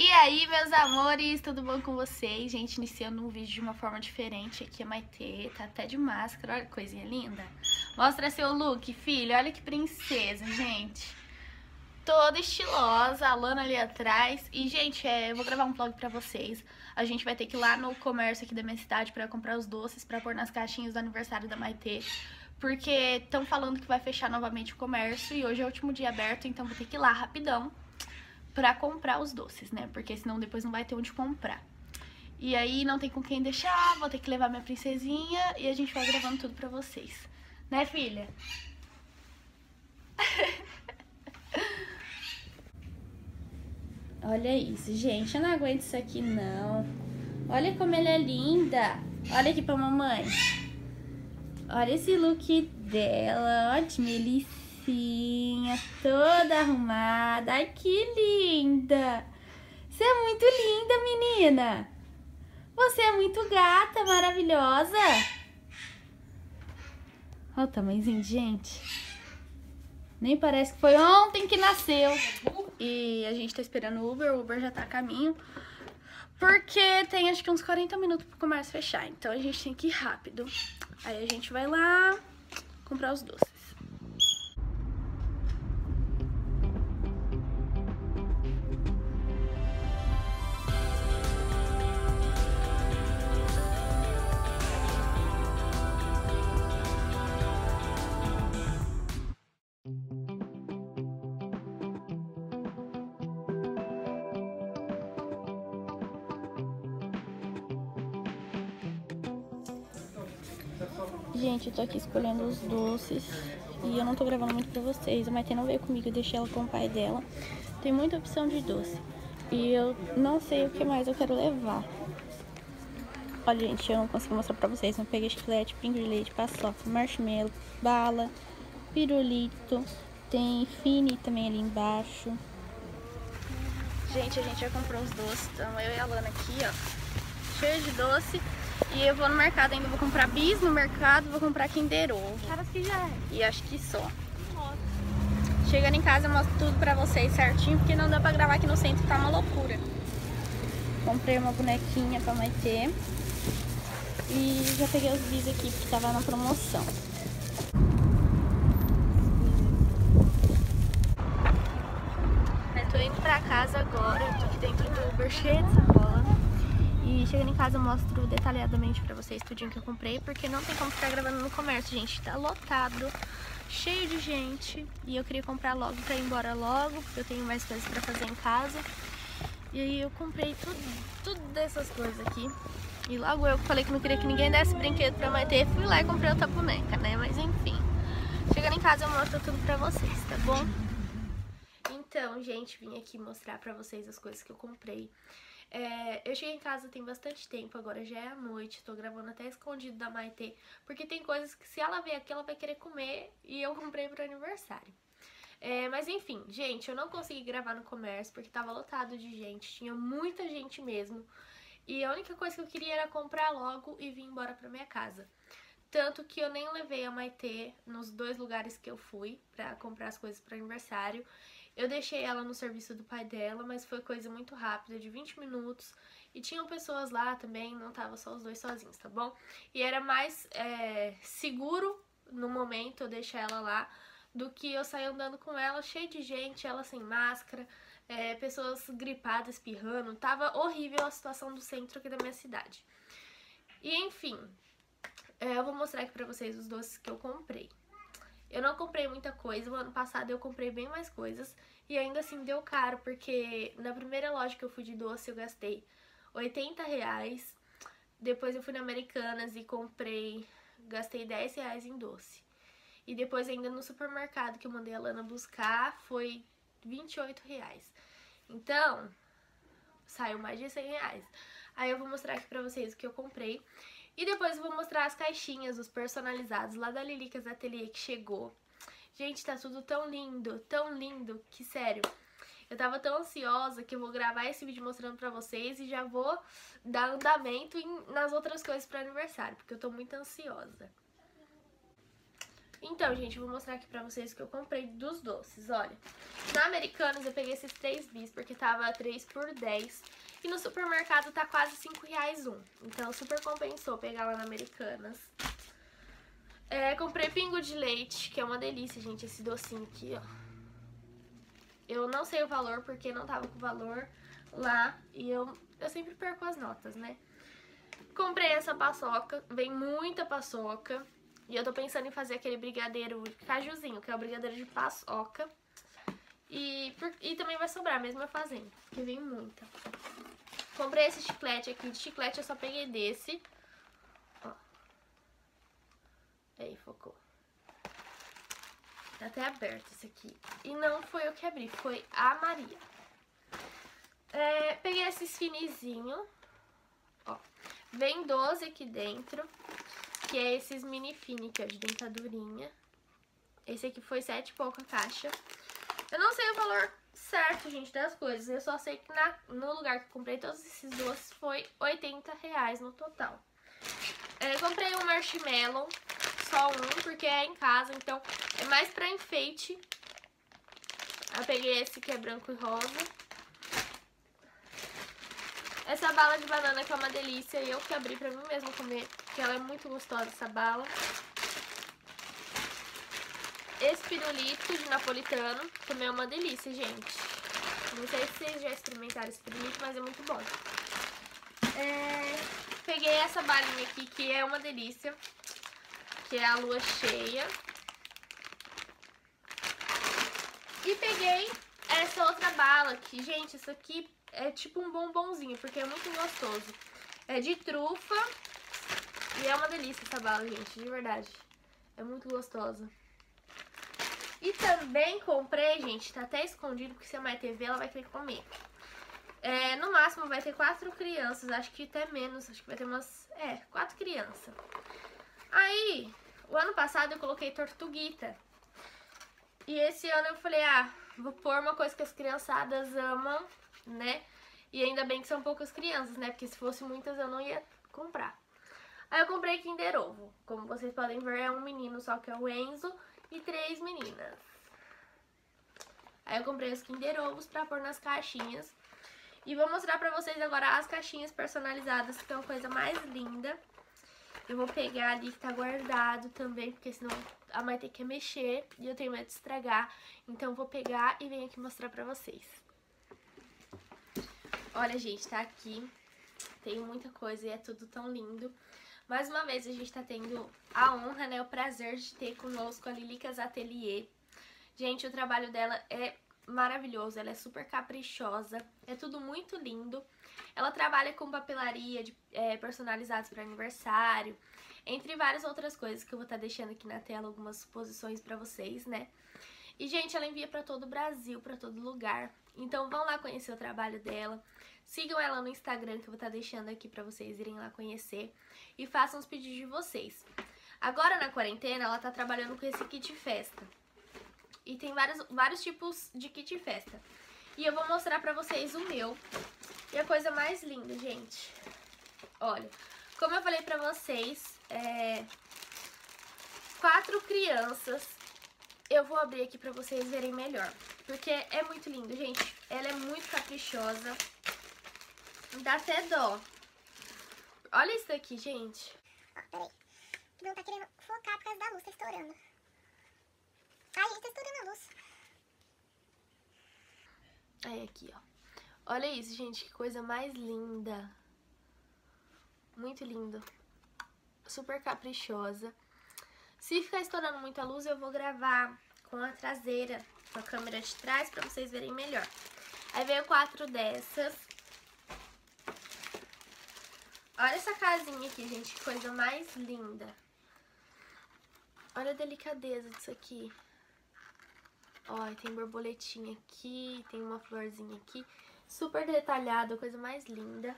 E aí, meus amores, tudo bom com vocês? Gente, iniciando um vídeo de uma forma diferente aqui, a Maitê tá até de máscara, olha que coisinha linda. Mostra seu look, filho, olha que princesa, gente. Toda estilosa, a Lana ali atrás. E, gente, é, eu vou gravar um vlog pra vocês. A gente vai ter que ir lá no comércio aqui da minha cidade pra comprar os doces pra pôr nas caixinhas do aniversário da Maitê. Porque estão falando que vai fechar novamente o comércio e hoje é o último dia aberto, então vou ter que ir lá rapidão pra comprar os doces, né? Porque senão depois não vai ter onde comprar. E aí não tem com quem deixar, vou ter que levar minha princesinha e a gente vai gravando tudo pra vocês. Né, filha? Olha isso, gente, eu não aguento isso aqui não. Olha como ela é linda. Olha aqui pra mamãe. Olha esse look dela, ó, de melicinha, toda arrumada. Ai, que linda! Você é muito linda, menina! Você é muito gata, maravilhosa! Olha o tamanhozinho, gente. Nem parece que foi ontem que nasceu. E a gente tá esperando o Uber, o Uber já tá a caminho. Porque tem acho que uns 40 minutos pro comércio fechar. Então a gente tem que ir rápido. Aí a gente vai lá comprar os doces. Gente, eu tô aqui escolhendo os doces e eu não tô gravando muito pra vocês. A Maite não veio comigo, eu deixei ela com o pai dela. Tem muita opção de doce e eu não sei o que mais eu quero levar. Olha, gente, eu não consigo mostrar pra vocês. Eu peguei chiclete, pingo de leite, paçoca, marshmallow, bala, pirulito. Tem fine também ali embaixo. Gente, a gente já comprou os doces. Então eu e a Lana aqui, ó. Cheio de doce. E eu vou no mercado ainda, vou comprar bis no mercado, vou comprar Kinder Ovo. Parece que já é. E acho que só. Chegando em casa eu mostro tudo pra vocês certinho, porque não dá pra gravar aqui no centro, tá uma loucura. Comprei uma bonequinha pra Maitê. E já peguei os bis aqui, porque tava na promoção. Eu tô indo pra casa agora, eu tô aqui dentro do Uber cheio de sacola. E chegando em casa eu mostro detalhadamente pra vocês tudinho que eu comprei, porque não tem como ficar gravando no comércio, gente. Tá lotado, cheio de gente. E eu queria comprar logo pra ir embora logo, porque eu tenho mais coisas pra fazer em casa. E aí eu comprei tudo, tudo dessas coisas aqui. E logo eu falei que não queria que ninguém desse brinquedo pra Maitê, fui lá e comprei outra boneca, né? Mas enfim. Chegando em casa eu mostro tudo pra vocês, tá bom? Então, gente, vim aqui mostrar pra vocês as coisas que eu comprei. É, eu cheguei em casa tem bastante tempo, agora já é a noite, tô gravando até escondido da Maitê, porque tem coisas que se ela ver aqui, ela vai querer comer e eu comprei pro aniversário. É, mas enfim, gente, eu não consegui gravar no comércio porque tava lotado de gente, tinha muita gente mesmo. E a única coisa que eu queria era comprar logo e vir embora pra minha casa. Tanto que eu nem levei a Maitê nos dois lugares que eu fui pra comprar as coisas pro aniversário. Eu deixei ela no serviço do pai dela, mas foi coisa muito rápida, de 20 minutos. E tinham pessoas lá também, não tava só os dois sozinhos, tá bom? E era mais é, seguro no momento eu deixar ela lá do que eu sair andando com ela, cheio de gente, ela sem máscara, é, pessoas gripadas, espirrando. Tava horrível a situação do centro aqui da minha cidade. E enfim, é, eu vou mostrar aqui pra vocês os doces que eu comprei. Eu não comprei muita coisa, o ano passado eu comprei bem mais coisas e ainda assim deu caro, porque na primeira loja que eu fui de doce eu gastei 80 reais, depois eu fui na Americanas e comprei, gastei 10 reais em doce. E depois ainda no supermercado que eu mandei a Lana buscar foi 28 reais. Então, saiu mais de 100 reais. Aí eu vou mostrar aqui pra vocês o que eu comprei. E depois eu vou mostrar as caixinhas, os personalizados lá da Lilicas Ateliê que chegou. Gente, tá tudo tão lindo, tão lindo, que sério. Eu tava tão ansiosa que eu vou gravar esse vídeo mostrando pra vocês e já vou dar andamento em, nas outras coisas pro aniversário, porque eu tô muito ansiosa. Então, gente, vou mostrar aqui pra vocês que eu comprei dos doces, olha. Na Americanas eu peguei esses 3 bis, porque tava 3 por 10. E no supermercado tá quase 5 reais um. Então, super compensou pegar lá na Americanas. É, comprei pingo de leite, que é uma delícia, gente, esse docinho aqui, ó. Eu não sei o valor, porque não tava com valor lá. E eu, eu sempre perco as notas, né? Comprei essa paçoca, vem muita paçoca. E eu tô pensando em fazer aquele brigadeiro cajuzinho, que é o brigadeiro de paçoca. E, e também vai sobrar mesmo eu fazendo, porque vem muita. Comprei esse chiclete aqui. De chiclete eu só peguei desse. Ó. Aí, focou. Tá até aberto esse aqui. E não foi eu que abri, foi a Maria. É, peguei esses finizinho. Ó. Vem 12 aqui dentro. Que é esses mini fini, que é de dentadurinha. Esse aqui foi sete e pouco a caixa. Eu não sei o valor certo, gente, das coisas. Eu só sei que na, no lugar que eu comprei todos esses doces foi 80 reais no total. É, eu comprei um marshmallow, só um, porque é em casa, então é mais pra enfeite. Eu peguei esse que é branco e rosa. Essa bala de banana que é uma delícia e eu que abri pra mim mesma comer, porque ela é muito gostosa essa bala. Esse pirulito de napolitano também é uma delícia, gente. Não sei se vocês já experimentaram esse pirulito, mas é muito bom. É... Peguei essa balinha aqui, que é uma delícia. Que é a lua cheia. E peguei essa outra bala aqui. Gente, isso aqui é tipo um bombonzinho, porque é muito gostoso. É de trufa. E é uma delícia essa bala, gente, de verdade. É muito gostosa. E também comprei, gente, tá até escondido, porque se a mãe TV, ela vai querer comer. É, no máximo vai ter quatro crianças, acho que até menos, acho que vai ter umas, é, quatro crianças. Aí, o ano passado eu coloquei tortuguita. E esse ano eu falei, ah, vou pôr uma coisa que as criançadas amam, né? E ainda bem que são poucas crianças, né? Porque se fosse muitas eu não ia comprar. Aí eu comprei Kinder Ovo. Como vocês podem ver, é um menino só que é o Enzo e três meninas. Aí eu comprei os Kinder Ovos pra pôr nas caixinhas. E vou mostrar pra vocês agora as caixinhas personalizadas, que é uma coisa mais linda. Eu vou pegar ali que tá guardado também, porque senão a mãe tem que mexer e eu tenho medo de estragar. Então vou pegar e venho aqui mostrar pra vocês. Olha, gente, tá aqui. Tem muita coisa e é tudo tão lindo. Mais uma vez a gente tá tendo a honra, né, o prazer de ter conosco a Lilicas Atelier. Gente, o trabalho dela é maravilhoso, ela é super caprichosa, é tudo muito lindo. Ela trabalha com papelaria de, é, personalizados para aniversário, entre várias outras coisas que eu vou estar tá deixando aqui na tela algumas suposições para vocês, né? E, gente, ela envia para todo o Brasil, para todo lugar. Então vão lá conhecer o trabalho dela. Sigam ela no Instagram, que eu vou estar deixando aqui pra vocês irem lá conhecer. E façam os pedidos de vocês. Agora, na quarentena, ela tá trabalhando com esse kit festa. E tem vários, vários tipos de kit festa. E eu vou mostrar pra vocês o meu. E a coisa mais linda, gente. Olha, como eu falei pra vocês, é... Quatro crianças. Eu vou abrir aqui pra vocês verem melhor. Porque é muito lindo, gente. Ela é muito caprichosa. Dá até dó. Olha isso daqui, gente. Ó, peraí. Não tá querendo focar por causa da luz, tá estourando. Ai, gente, tá estourando a luz. Aí, aqui, ó. Olha isso, gente, que coisa mais linda. Muito lindo. Super caprichosa. Se ficar estourando muita luz, eu vou gravar com a traseira, com a câmera de trás, pra vocês verem melhor. Aí veio quatro dessas. Olha essa casinha aqui, gente, que coisa mais linda. Olha a delicadeza disso aqui. Ó, tem borboletinha aqui, tem uma florzinha aqui. Super detalhado, coisa mais linda.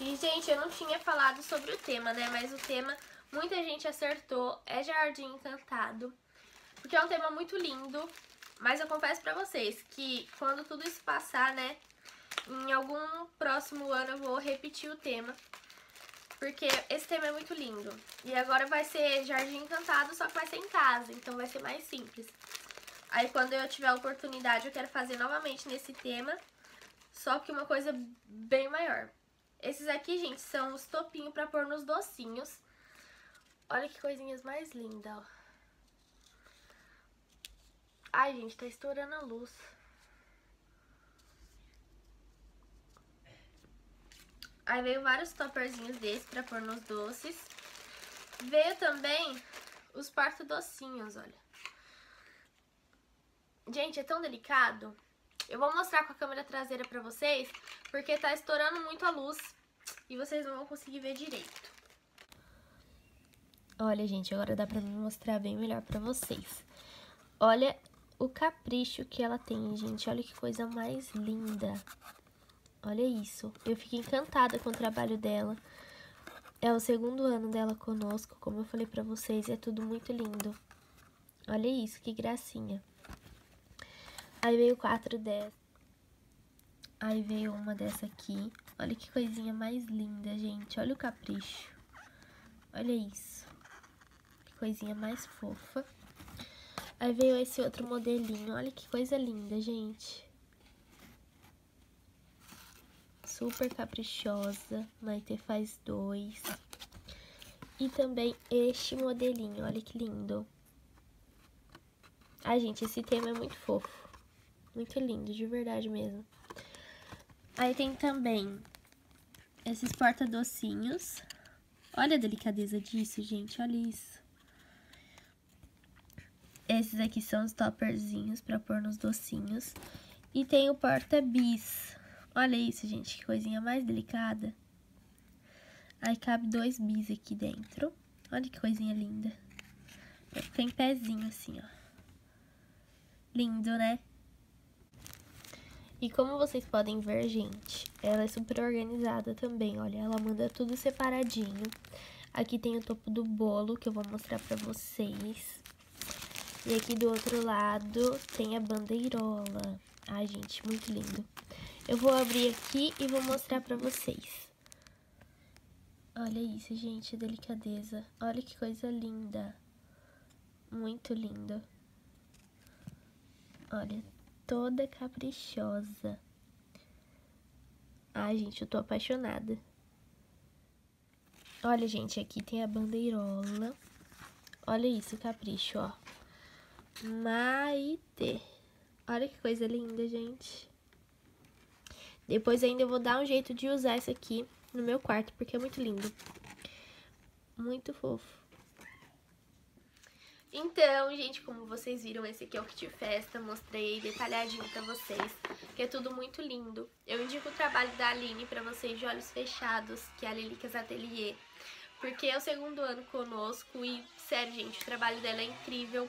E, gente, eu não tinha falado sobre o tema, né? Mas o tema, muita gente acertou, é Jardim Encantado. Porque é um tema muito lindo. Mas eu confesso pra vocês que quando tudo isso passar, né? Em algum próximo ano eu vou repetir o tema. porque esse tema é muito lindo. E agora vai ser Jardim Encantado, só que vai ser em casa, então vai ser mais simples. Aí quando eu tiver a oportunidade, eu quero fazer novamente nesse tema, só que uma coisa bem maior. Esses aqui, gente, são os topinhos pra pôr nos docinhos. Olha que coisinhas mais lindas, ó. Ai, gente, tá estourando a luz. Aí veio vários topperzinhos desses pra pôr nos doces. Veio também os parto docinhos, olha. Gente, é tão delicado. Eu vou mostrar com a câmera traseira pra vocês, porque tá estourando muito a luz e vocês não vão conseguir ver direito. Olha, gente, agora dá pra mostrar bem melhor pra vocês. Olha o capricho que ela tem, gente. Olha que coisa mais linda. Olha isso. Eu fiquei encantada com o trabalho dela. É o segundo ano dela conosco, como eu falei pra vocês, e é tudo muito lindo. Olha isso, que gracinha. Aí veio quatro dessas. Aí veio uma dessa aqui. Olha que coisinha mais linda, gente. Olha o capricho. Olha isso. Coisinha mais fofa. Aí veio esse outro modelinho. Olha que coisa linda, gente. super caprichosa. Maite faz dois. E também este modelinho, olha que lindo. Ai, gente, esse tema é muito fofo. Muito lindo, de verdade mesmo. Aí tem também esses porta-docinhos. Olha a delicadeza disso, gente, olha isso. Esses aqui são os topperzinhos pra pôr nos docinhos. E tem o porta-bis. Olha isso, gente, que coisinha mais delicada. Aí cabe dois bis aqui dentro. Olha que coisinha linda. Vai ficar em pezinho assim, ó. Lindo, né? E como vocês podem ver, gente, ela é super organizada também, olha. Ela manda tudo separadinho. Aqui tem o topo do bolo, que eu vou mostrar pra vocês. E aqui do outro lado tem a bandeirola. Ai, gente, muito lindo. Eu vou abrir aqui e vou mostrar pra vocês. Olha isso, gente, delicadeza. Olha que coisa linda. Muito linda. Olha, toda caprichosa. Ai, gente, eu tô apaixonada. Olha, gente, aqui tem a bandeirola. Olha isso, capricho, ó. Maite. Olha que coisa linda, gente. Depois ainda eu vou dar um jeito de usar esse aqui no meu quarto, porque é muito lindo. Muito fofo. Então, gente, como vocês viram, esse aqui é o kit festa, mostrei detalhadinho pra vocês, que é tudo muito lindo. Eu indico o trabalho da Aline pra vocês de olhos fechados, que é a Lilicas Atelier, porque é o segundo ano conosco e, sério, gente, o trabalho dela é incrível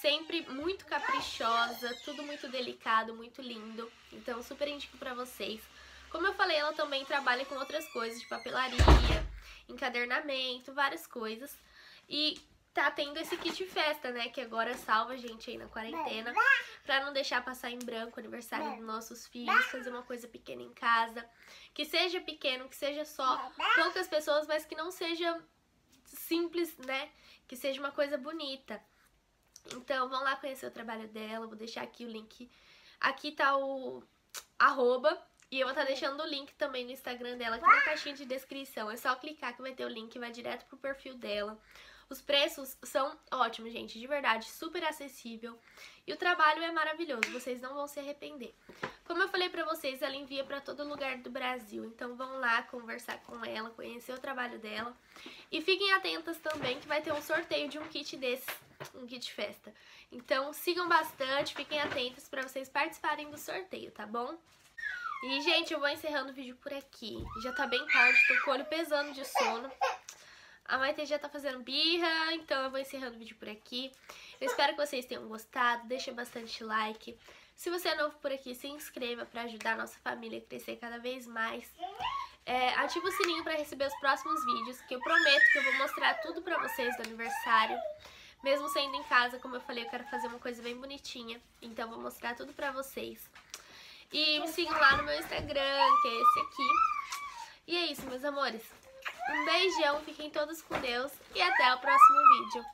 sempre muito caprichosa, tudo muito delicado, muito lindo. Então super indico pra vocês. Como eu falei, ela também trabalha com outras coisas, de papelaria, encadernamento, várias coisas. E tá tendo esse kit festa, né, que agora salva a gente aí na quarentena, pra não deixar passar em branco o aniversário dos nossos filhos, fazer uma coisa pequena em casa, que seja pequeno, que seja só poucas pessoas, mas que não seja simples, né, que seja uma coisa bonita. Então, vão lá conhecer o trabalho dela, vou deixar aqui o link. Aqui tá o arroba e eu vou estar tá deixando o link também no Instagram dela aqui na caixinha de descrição. É só clicar que vai ter o link e vai direto pro perfil dela. Os preços são ótimos, gente, de verdade, super acessível. E o trabalho é maravilhoso, vocês não vão se arrepender. Como eu falei pra vocês, ela envia pra todo lugar do Brasil, então vão lá conversar com ela, conhecer o trabalho dela. E fiquem atentas também que vai ter um sorteio de um kit desses, um kit festa. Então sigam bastante, fiquem atentos pra vocês participarem do sorteio, tá bom? E, gente, eu vou encerrando o vídeo por aqui. Já tá bem tarde, tô com o olho pesando de sono. A Maite já tá fazendo birra, então eu vou encerrando o vídeo por aqui. Eu espero que vocês tenham gostado, deixa bastante like. Se você é novo por aqui, se inscreva para ajudar a nossa família a crescer cada vez mais. É, ativa o sininho para receber os próximos vídeos, que eu prometo que eu vou mostrar tudo pra vocês do aniversário. Mesmo sendo em casa, como eu falei, eu quero fazer uma coisa bem bonitinha. Então vou mostrar tudo pra vocês. E me sigam lá no meu Instagram, que é esse aqui. E é isso, meus amores. Um beijão, fiquem todos com Deus e até o próximo vídeo.